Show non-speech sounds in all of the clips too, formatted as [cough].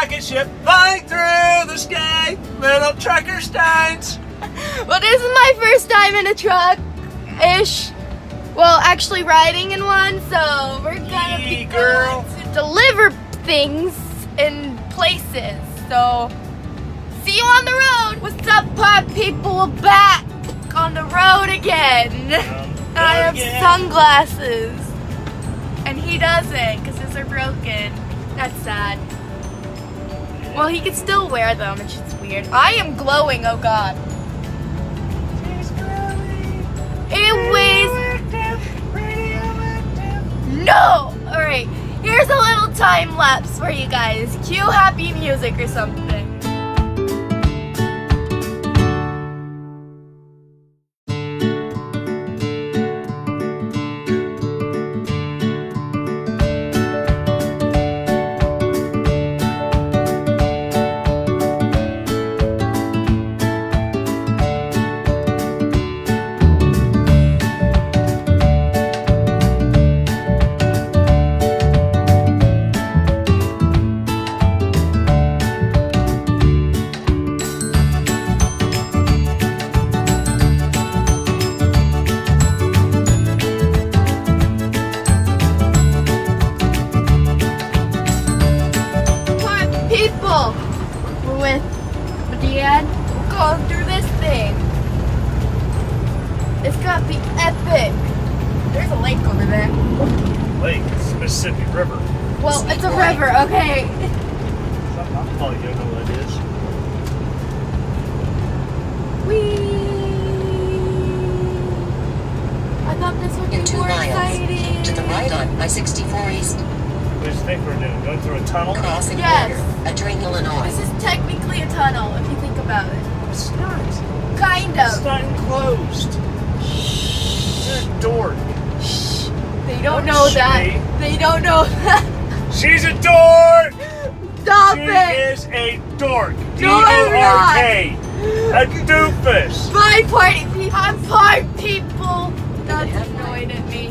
rocket ship flying through the sky. Little trucker steins. [laughs] Well, this is my first time in a truck ish. Well, actually riding in one, so we're gonna Yee, be girl. going to deliver things in places. So, see you on the road. What's up, pod people? We're back on the road again. [laughs] I have again. sunglasses. And he doesn't because his are broken. That's sad. Well, he could still wear them. It's just weird. I am glowing, oh god. Anyways, no! Alright, here's a little time lapse for you guys. Cue happy music or something. To the right on I-64 East, What do you think we're doing? Going through a tunnel? crossing Yes. border, Adring, Illinois. This is technically a tunnel, if you think about it. It's not. Kind of. It's not enclosed. You're a dork. Shh. They don't Don't know that. They don't know [laughs] that. She's a dork! Stop she it! is a dork. No, I'm D-O-R-K. A doofus. My party people. I'm part people. That's annoyed at me.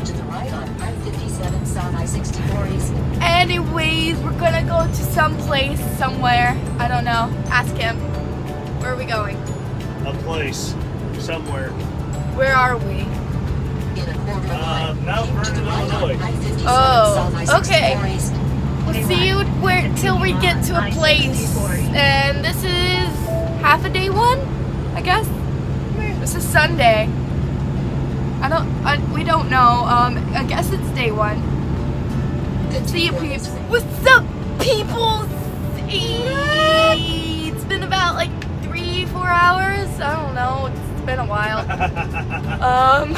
Anyways, we're gonna go to some place somewhere. I don't know. Ask him. Where are we going? A place. Somewhere. Where are we? In a Uh, Mount Vernon, Illinois. Oh, okay. We'll see you where till we get to a place. And this is half a day one, I guess. This is Sunday. I don't. I, we don't know. Um, I guess it's day one. See you, peeps. What's up, people? It's been about like three, four hours. I don't know. It's been a while. [laughs] Um,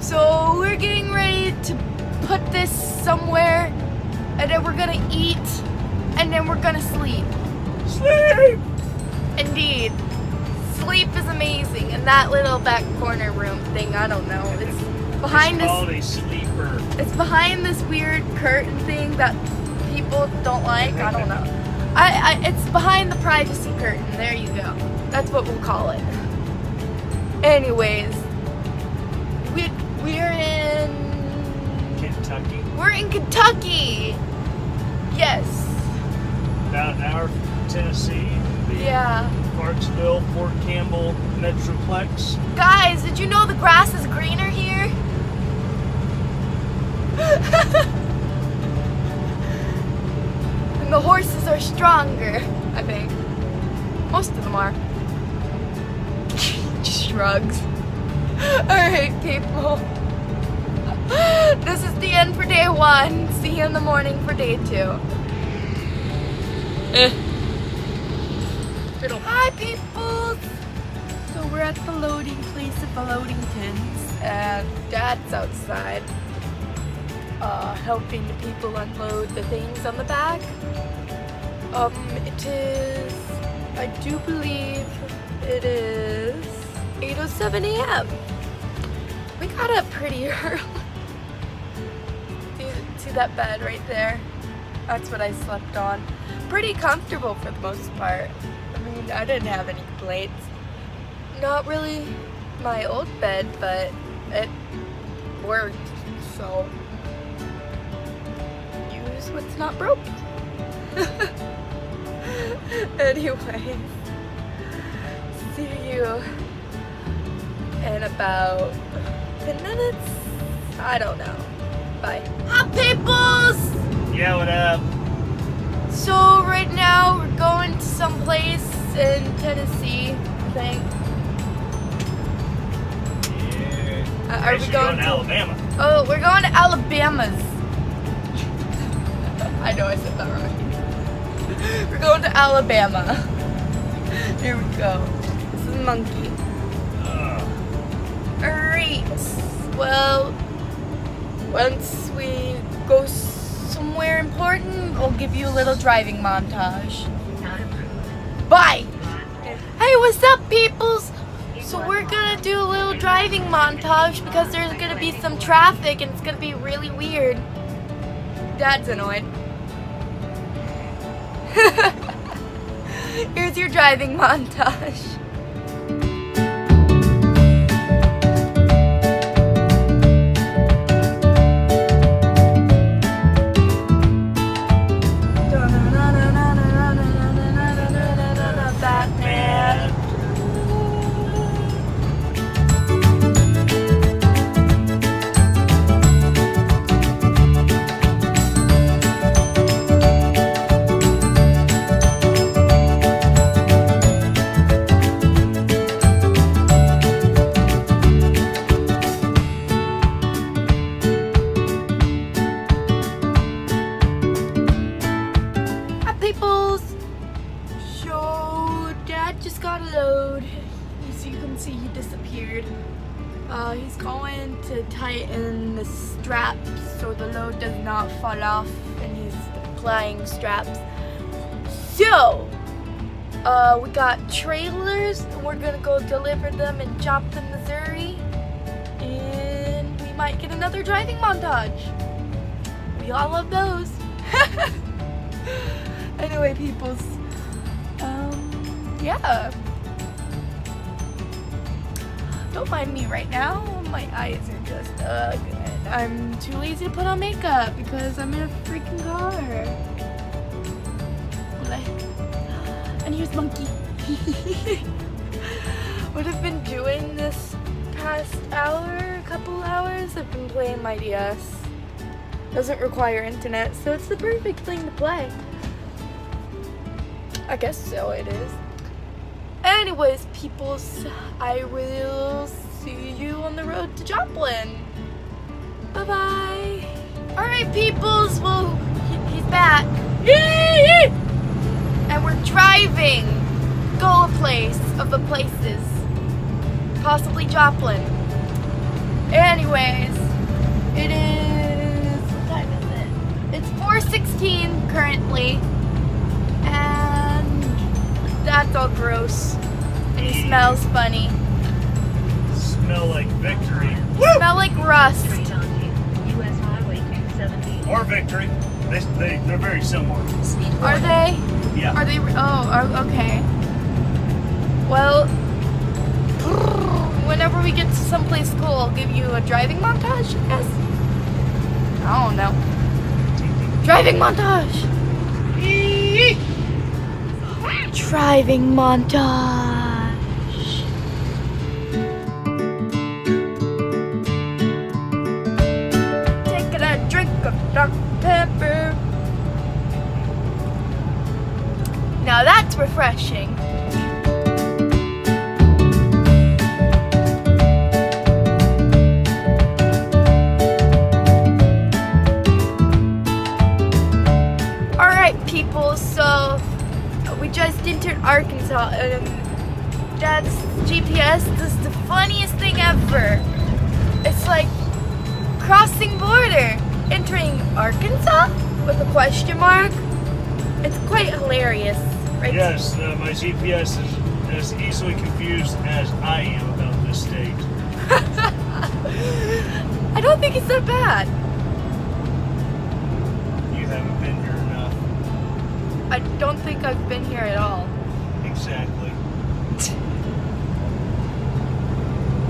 so we're getting ready to put this somewhere, and then we're gonna eat, and then we're gonna sleep. Sleep! Indeed, sleep is amazing. And that little back corner room thing, I don't know. It's behind it's this. It's behind this weird curtain thing that people don't like. I don't know. I, I it's behind the privacy curtain. There you go. That's what we'll call it. Anyways, we we're in Kentucky. we're in Kentucky. Yes. About an hour from Tennessee. Yeah. Clarksville, Fort Campbell Metroplex. Guys, did you know the grass is greener here? [laughs] and the horses are stronger, I think. Most of them are. [laughs] Just shrugs. [laughs] Alright, people. This is the end for day one. See you in the morning for day two. Eh. Hi, people. So we're at the loading place of the loading Loadingtons, and Dad's outside, uh, helping the people unload the things on the back. Um, it is, I do believe it is 8:07 a.m. We got up pretty [laughs] early. see, see that bed right there? That's what I slept on. Pretty comfortable for the most part. I mean, I didn't have any complaints. Not really my old bed, but it worked, so use what's not broken. [laughs] anyway, see you in about 10 minutes? I don't know. Bye. Hi, peoples! Yeah, what up? So, right now, we're going to some place in Tennessee, I think. Yeah. Uh, are we Guess you're going to to- Alabama? Oh, we're going to Alabama's. I know I said that wrong. We're going to Alabama. Here we go. This is Monkey. Alright. Well, once we go somewhere important, I'll give you a little driving montage. Bye! Hey, what's up, peoples? So we're gonna do a little driving montage because there's gonna be some traffic and it's gonna be really weird. Dad's annoyed. [laughs] Here's your driving montage. Gonna go deliver them in Joplin, Missouri, and we might get another driving montage. We all love those. [laughs] anyway, peoples. Um, yeah. Don't mind me right now. My eyes are just ugh. I'm too lazy to put on makeup because I'm in a freaking car. And here's Monkey. [laughs] I've been doing this past hour, couple hours, I've been playing my DS. Doesn't require internet, so it's the perfect thing to play. I guess so it is. Anyways, peoples, I will see you on the road to Joplin. Bye bye. Alright, peoples, well, he- he's back. And we're driving. Go a place of the places. Possibly Joplin. Anyways, it is. What time is it? It's 4:16 currently, and that's all gross. And he smells funny. smell like victory. Smell like rust. US Highway 270. Or victory. They, they, they're very similar. Are they? Yeah. Are they? Oh, are- okay. Well, whenever we get to someplace cool, I'll give you a driving montage. I guess. I don't know. Driving montage. Driving montage. Taking a drink of Dr. Pepper. Now that's refreshing. Arkansas and Dad's GPS does the funniest thing ever. It's like crossing border, entering Arkansas with a question mark. It's quite hilarious, right? Yes, uh, my GPS is as easily confused as I am about this state. [laughs] I don't think it's that bad. You haven't been here enough. I don't think I've been here at all. Exactly.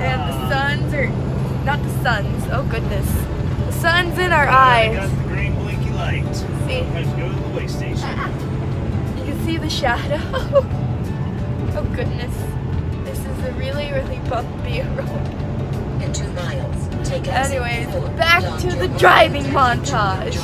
And the Uh. suns are not the suns. Oh goodness, the sun's in our I eyes. got the green blinky light. See? I have to go to the way station. You can see the shadow? [laughs] oh goodness. This is a really, really bumpy [laughs] road. In two miles, take exit Anyways, back to the driving Road, montage.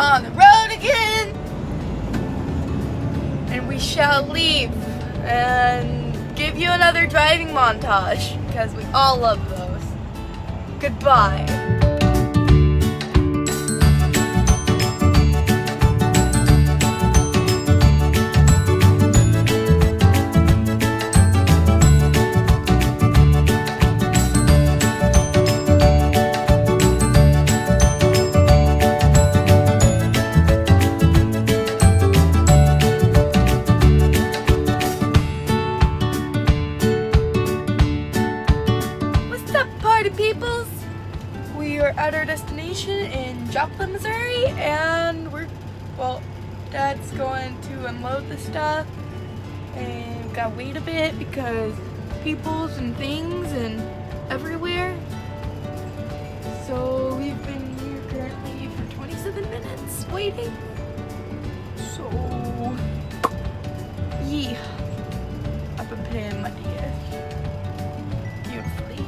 On the road again. And we shall leave and give you another driving montage because we all love those. Goodbye. We are at our destination in Joplin, Missouri, and we're, well, Dad's going to unload the stuff, and we gotta wait a bit because peoples and things and everywhere. So we've been here currently for 27 minutes waiting. So, yeah, I've been paying mud here beautifully.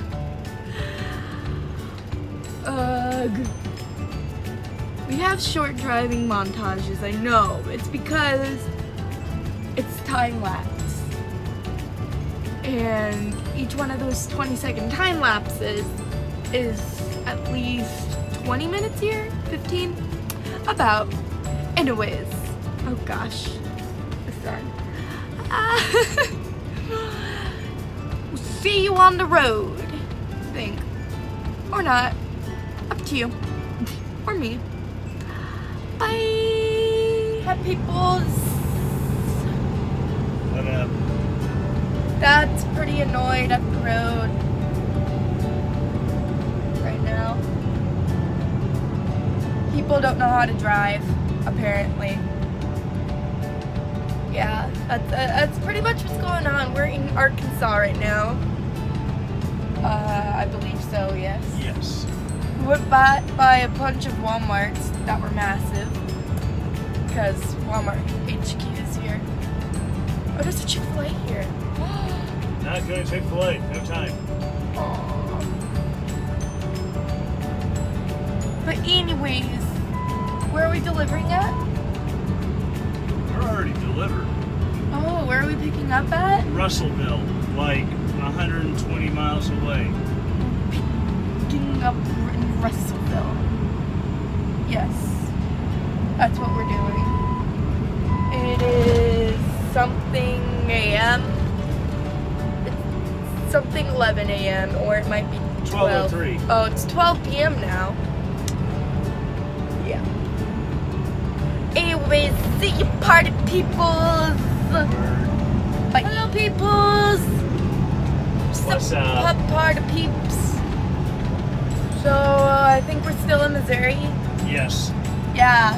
[laughs] We have short driving montages, I know. It's because it's time lapse. And each one of those 20 second time lapses is at least 20 minutes here? 15? About. Anyways. Oh gosh. The sun. Ah. [laughs] see you on the road. I think. Or not. To you. [laughs] or me. Bye. Hi, peoples. What up? Dad's pretty annoyed at the road right now. People don't know how to drive, apparently. Yeah, that's, uh, that's pretty much what's going on. We're in Arkansas right now. Uh, I believe so, yes. Yes. We went by, by a bunch of Walmarts that were massive. Because Walmart HQ is here. Oh, there's a Chick-fil-A here. [gasps] Not going to Chick fil A. No time. But anyways, where are we delivering at? We're already delivered. Oh, where are we picking up at? Russellville, like 120 miles away. Picking up Russellville. Yes. That's what we're doing. It is something a.m. Something 11 a.m. or it might be 12. 12:03. Oh, it's 12 p.m. now. Yeah. Anyways, see you party peoples. Bye. Hello peoples. What's up? Party peeps. So uh, I think we're still in Missouri. Yes. Yeah,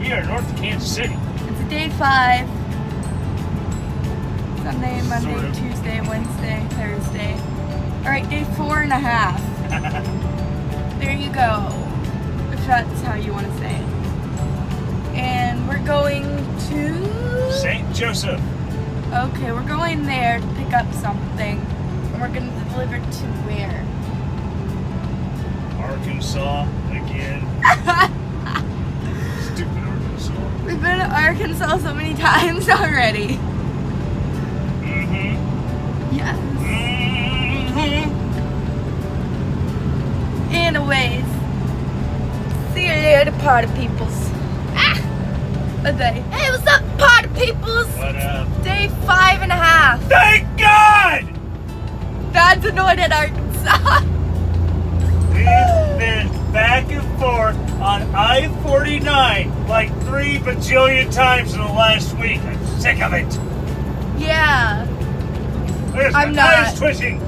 We are north of Kansas City. it's a day five. Sunday, Monday, Sort of. Tuesday, Wednesday, Thursday. All right, day four and a half. [laughs] There you go. If that's how you want to say it. And we're going to. St. Joseph. Okay, we're going there to pick up something. And we're going to deliver to where? Arkansas again. Stupid Arkansas. We've been to Arkansas so many times already. Mm-hmm. Yes. Mm-hmm. Anyways, See you later, party peoples? Ah! Are they? Hey, what's up, party peoples? But uh, Day five and a half. thank God Dad's annoyed at Arkansas. [laughs] back and forth on I-49 like three bajillion times in the last week. I'm sick of it. yeah. There's I'm not. eyes twitching.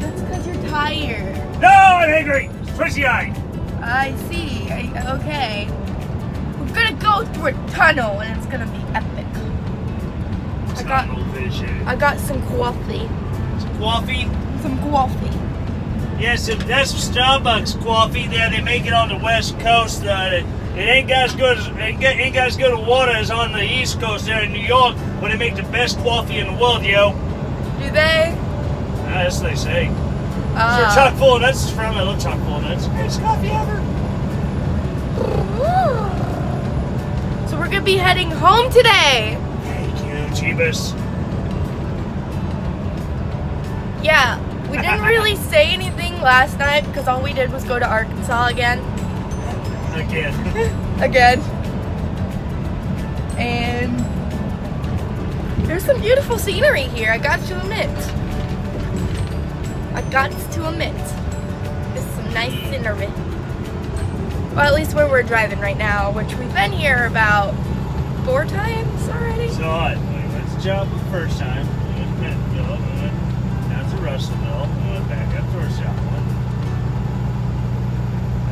That's because you're tired. No, I'm angry. It's twitchy-eyed. I see. I, okay. We're gonna go through a tunnel and it's gonna be epic. I got Tunnel vision. I got some coffee. Some Coffee. Some coffee. Yes, if that's Starbucks coffee. There, they make it on the West Coast. Uh, it, it ain't got as good as ain't got, as good a water as on the East Coast there in New York, where they make the best coffee in the world, yo. Do they? Ah, That's what they say. Uh, so chock full of nuts is from. I love chock full of nuts. Greatest coffee ever. So we're gonna be heading home today. Thank you, Jeebus. Yeah, we didn't really say anything last night because all we did was go to Arkansas again. Again. [laughs] Again. And there's some beautiful scenery here, I got to admit. I got to admit. There's some nice scenery. Well, at least where we're driving right now, which we've been here about four times already. So what? We went to job the first time. Russellville. Went back up to our shop one.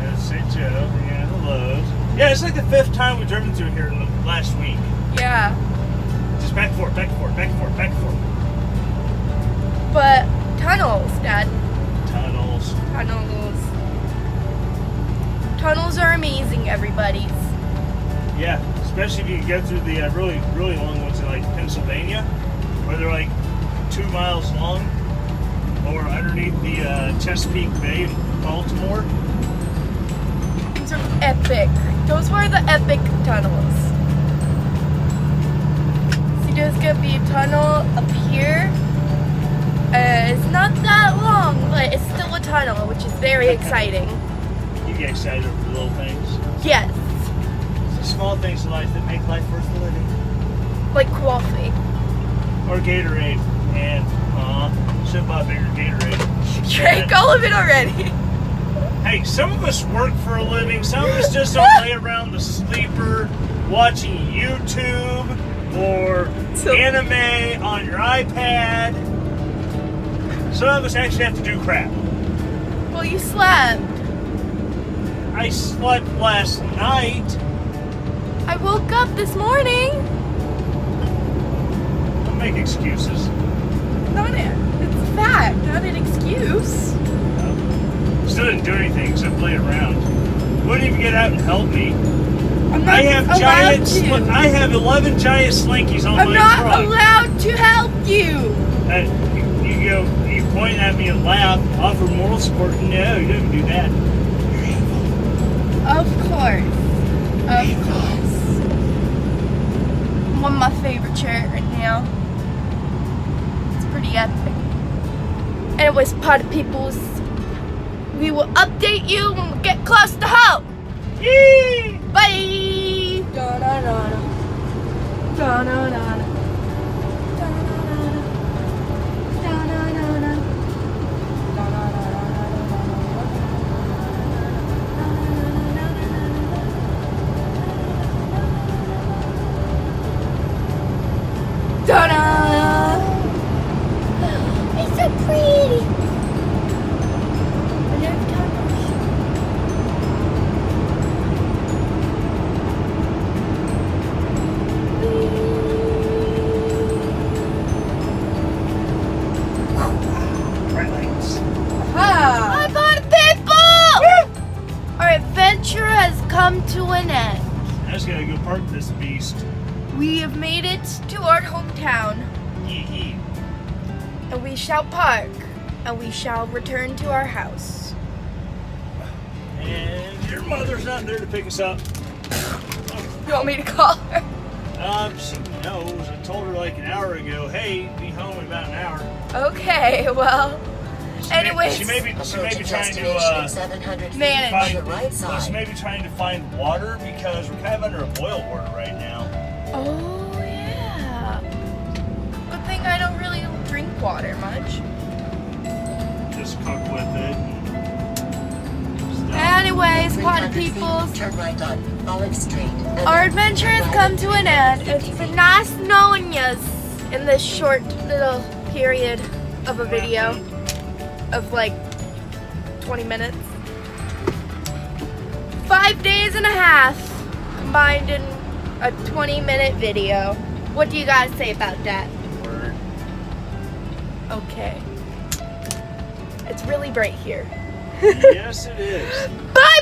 And St. Joe. Yeah, the Lowe's. Yeah, it's like the fifth time we've driven through here in the last week. Yeah, Just back and forth, back and forth, back and forth, back and forth. but tunnels, Dad. Tunnels. Tunnels. Tunnels are amazing, everybody's. Yeah, especially if you can get through the uh, really, really long ones in like Pennsylvania, where they're like two miles long, or underneath the uh, Chesapeake Bay in Baltimore. These are epic. Those were the epic tunnels. See, there's gonna be a tunnel up here. Uh, it's not that long, but it's still a tunnel, which is very exciting. You get excited over the little things. Yes, It's the small things in life that make life worth living. like coffee. Or Gatorade. And, uh, should bought bigger Gatorade. [laughs] Drank all of it already. Hey, some of us work for a living. Some of us just don't [laughs] lay around the sleeper watching YouTube or So- anime on your iPad. Some of us actually have to do crap. Well, you slept. I slept last night. I woke up this morning. Don't make excuses. It. It's a fact, not an excuse. Still didn't do anything except play around. Wouldn't even get out and help me. I'm I have giant. I have 11 giant slinkies on my. I'm not allowed to help you. Uh, you, you go, you point at me and laugh, offer moral support. No, you don't do that. Of course. Of course. One of my favorite chair right now. Pretty epic. Anyways, party peoples. We will update you when we get close to home. Yee! Bye. Da da. Da adventure has come to an end. I just gotta go park this beast. We have made it to our hometown, Yee yee. and we shall park, and we shall return to our house. And your mother's not there to pick us up. You want me to call her? Um, she knows. I told her like an hour ago, hey, be home in about an hour. Okay, well, She may- Anyways, she may be, she may be trying to uh, in 700 feet manage. on find. the right well, she may be trying to find water because we're kind of under a boil order right now. Oh yeah. Good thing I don't really drink water much. Just cook with it. Anyways, pot 300 feet, peoples, Turn right on Olive Street. our adventure has come to an end. It's feet. been nice knowing yous in this short little period of a video of like 20 minutes. Five days and a half combined in a 20 minute video. What do you guys say about that? Word. Okay. It's really bright here. yes, it is. [laughs] Bye,